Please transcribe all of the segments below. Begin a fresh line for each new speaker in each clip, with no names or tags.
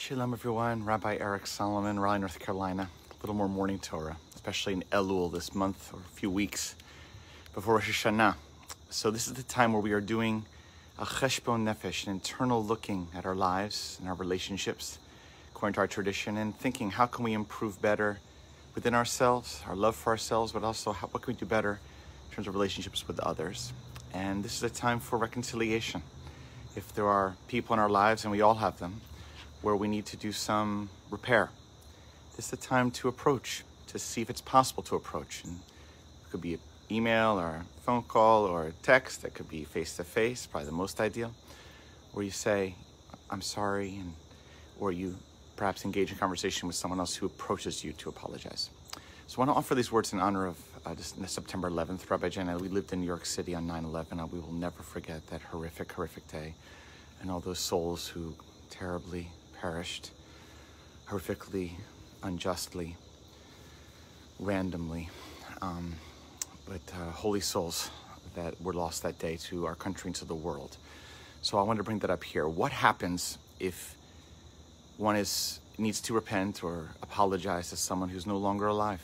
Shalom, everyone. Rabbi Eric Solomon, Raleigh, North Carolina. A little more morning Torah, especially in Elul this month or a few weeks before Rosh Hashanah. So, this is the time where we are doing a cheshbon nefesh, an internal looking at our lives and our relationships, according to our tradition, and thinking how can we improve better within ourselves, our love for ourselves, but also how, what can we do better in terms of relationships with others. And this is a time for reconciliation. If there are people in our lives, and we all have them, where we need to do some repair. This is the time to approach, to see if it's possible to approach. And it could be an email or a phone call or a text. It could be face to face, probably the most ideal. Where you say, I'm sorry, and or you perhaps engage in conversation with someone else who approaches you to apologize. So I want to offer these words in honor of uh, just September 11th, Rabbi Jenna. We lived in New York City on 9-11. and We will never forget that horrific, horrific day and all those souls who terribly perished horrifically, unjustly, randomly. Um, but uh, holy souls that were lost that day to our country and to the world. So I wanted to bring that up here. What happens if one is needs to repent or apologize to someone who's no longer alive?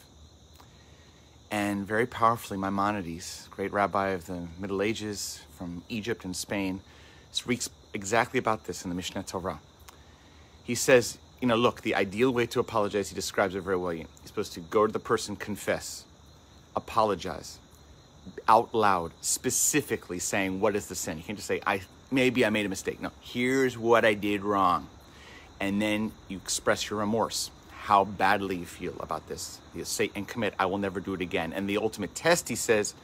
And very powerfully, Maimonides, great rabbi of the Middle Ages from Egypt and Spain, speaks exactly about this in the Mishneh Torah he says, you know, look, the ideal way to apologize, he describes it very well. You're supposed to go to the person, confess, apologize out loud, specifically saying, what is the sin? You can't just say, I maybe I made a mistake. No, here's what I did wrong. And then you express your remorse, how badly you feel about this. You say and commit, I will never do it again. And the ultimate test, he says,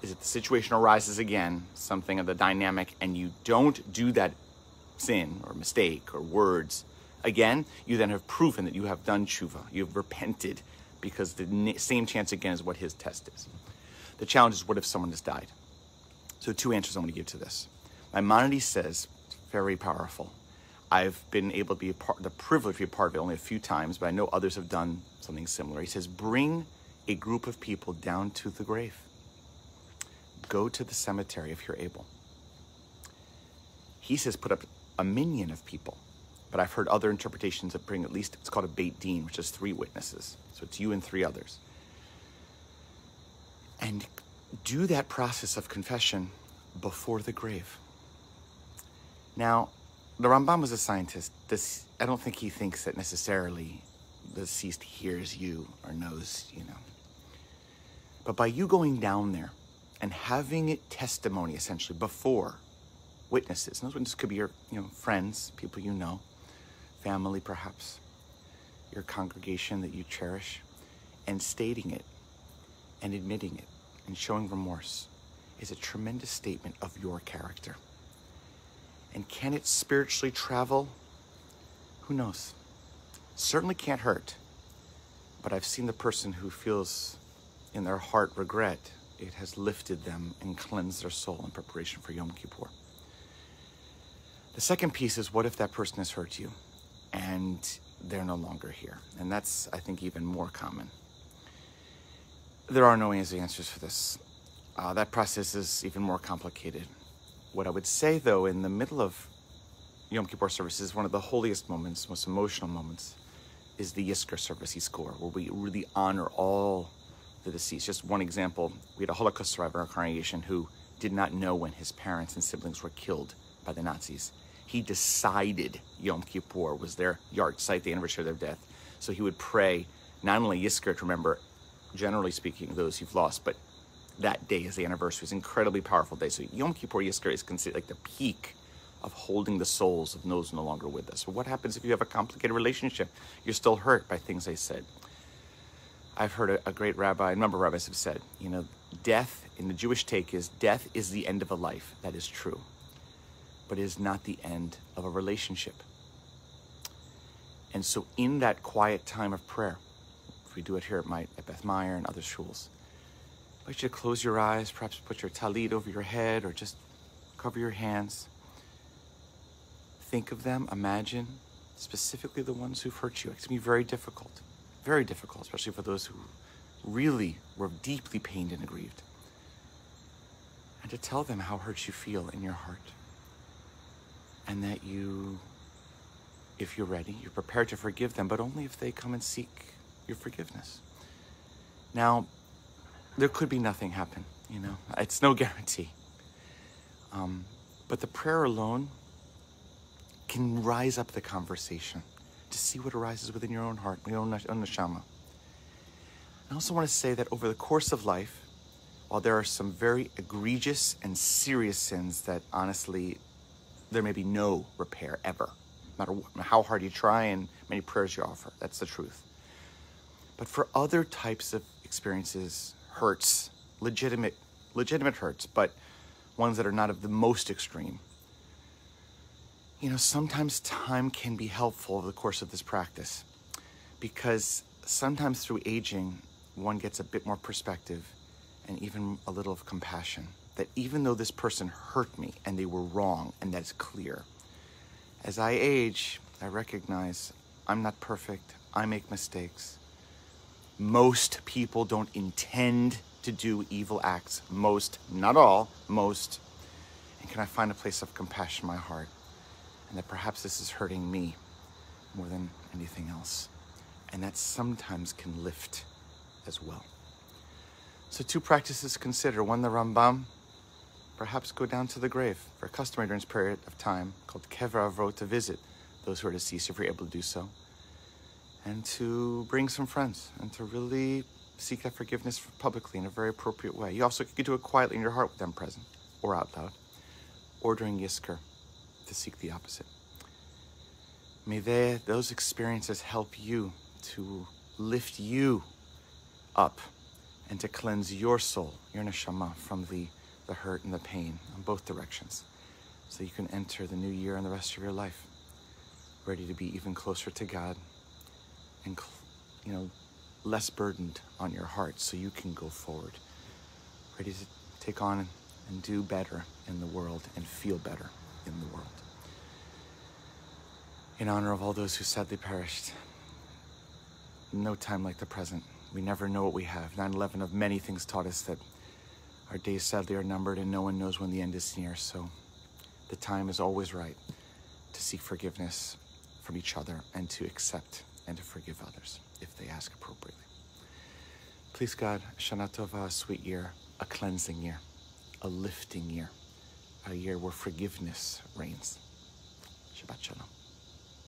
is if the situation arises again, something of the dynamic, and you don't do that sin or mistake or words, again, you then have proven that you have done tshuva. You have repented because the same chance again is what his test is. The challenge is what if someone has died? So, two answers I'm going to give to this. Maimonides says, very powerful. I've been able to be a part, the privilege to be a part of it only a few times, but I know others have done something similar. He says, bring a group of people down to the grave. Go to the cemetery if you're able. He says, put up a minyan of people but I've heard other interpretations that bring at least, it's called a Beit Din, which is three witnesses. So it's you and three others. And do that process of confession before the grave. Now, the Rambam was a scientist. This, I don't think he thinks that necessarily the deceased hears you or knows, you know. But by you going down there and having it testimony essentially before witnesses, and those witnesses could be your you know, friends, people you know, family perhaps, your congregation that you cherish, and stating it and admitting it and showing remorse is a tremendous statement of your character. And can it spiritually travel? Who knows? Certainly can't hurt. But I've seen the person who feels in their heart regret, it has lifted them and cleansed their soul in preparation for Yom Kippur. The second piece is what if that person has hurt you? And they're no longer here. And that's, I think, even more common. There are no easy answers for this. Uh, that process is even more complicated. What I would say, though, in the middle of Yom Kippur services, one of the holiest moments, most emotional moments, is the Yizkor service, Yizkor, where we really honor all the deceased. Just one example, we had a Holocaust survivor in our congregation who did not know when his parents and siblings were killed by the Nazis he decided Yom Kippur was their yahrzeit, the anniversary of their death. So he would pray not only Yizkor to remember, generally speaking, those you've lost, but that day is the anniversary. It's an incredibly powerful day. So Yom Kippur Yizkor is considered like the peak of holding the souls of those no longer with us. But what happens if you have a complicated relationship? You're still hurt by things they said. I've heard a, a great rabbi, a number of rabbis have said, you know, death in the Jewish take is death is the end of a life. That is true but it is not the end of a relationship. And so, in that quiet time of prayer, if we do it here at, my, at Beth Meyer and other schools, I invite you to close your eyes, perhaps put your talit over your head, or just cover your hands. Think of them, imagine specifically the ones who've hurt you. It can be very difficult, very difficult, especially for those who really were deeply pained and aggrieved. And to tell them how hurt you feel in your heart and that you if you're ready, you're prepared to forgive them, but only if they come and seek your forgiveness. Now, there could be nothing happen, you know, it's no guarantee. Um, but the prayer alone can rise up the conversation to see what arises within your own heart, your own, own neshama. I also want to say that over the course of life, while there are some very egregious and serious sins that honestly there may be no repair ever, no matter how hard you try and many prayers you offer, that's the truth. But for other types of experiences, hurts, legitimate, legitimate hurts, but ones that are not of the most extreme, you know, sometimes time can be helpful over the course of this practice because sometimes through aging, one gets a bit more perspective and even a little of compassion. That even though this person hurt me and they were wrong, and that's clear, as I age, I recognize I'm not perfect, I make mistakes. Most people don't intend to do evil acts. Most, not all, most. And can I find a place of compassion in my heart? and that perhaps this is hurting me more than anything else. And that sometimes can lift as well. So, two practices consider. One, the Rambam, perhaps go down to the grave for a customary during this period of time called Kever Avot to visit those who are deceased if you're able to do so. And to bring some friends and to really seek that forgiveness publicly in a very appropriate way. You also could do it quietly in your heart with them present or out loud or during Yizkor to seek the opposite. May they, those experiences help you to lift you up and to cleanse your soul, your neshama, from the, the hurt and the pain in both directions. So you can enter the new year and the rest of your life ready to be even closer to God and, you know, less burdened on your heart so you can go forward, ready to take on and do better in the world and feel better in the world. In honor of all those who sadly perished, no time like the present. We never know what we have. 9 11 of many things taught us that our days sadly are numbered and no one knows when the end is near. So the time is always right to seek forgiveness from each other and to accept and to forgive others if they ask appropriately. Please, God, Shana Tova, a sweet year, a cleansing year, a lifting year a year where forgiveness reigns. Shabbat Shalom.